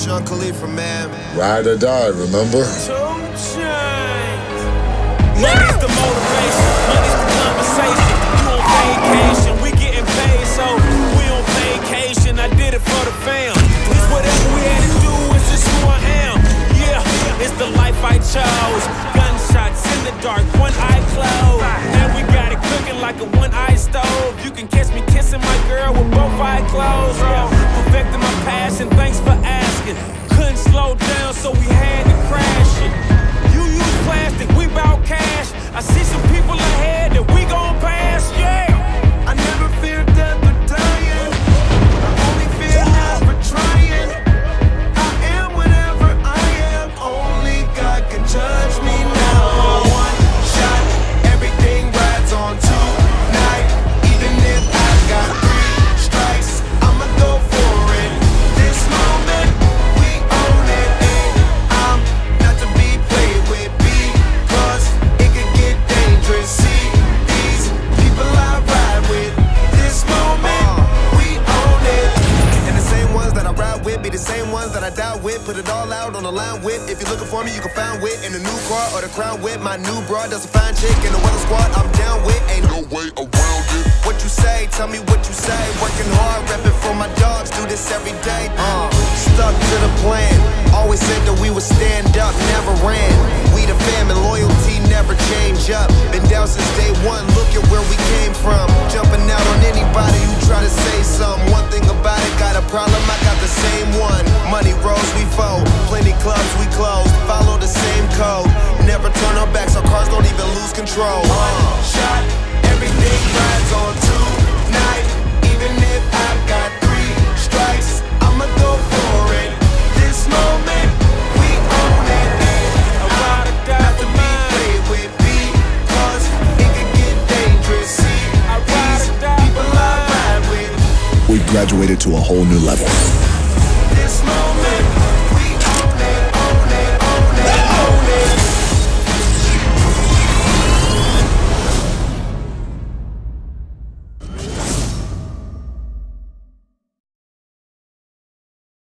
Sean Khalifa, man. Ride or die, remember? Money's the motivation, money's the conversation. You on vacation, we getting paid, so we on vacation. I did it for the fam. It's whatever we had to do, it's just who I am. Yeah, it's the life I chose. Gunshots in the dark, one eye closed. And we got it cooking like a one eye stove. You can catch me kissing my girl with both eyes closed. Yeah, perfecting my passion, thanks for asking. Couldn't slow down, so we had die with. Put it all out on the line with. If you're looking for me, you can find wit in the new car or the crown with. My new broad does a fine chick in the weather squad. I'm down with. Ain't no way around it. What you say? Tell me what you say. Working hard, repping for my dogs. Do this every day. Uh, stuck to the plan. Always said that we would stand up, never ran. We the fam and loyalty never Rolls, we fold. Plenty clubs, we close. Follow the same code. Never turn our backs, our cars don't even lose control. One shot, everything rides on tonight. Even if I got three strikes, I'ma go for it. This moment. We graduated to a whole new level.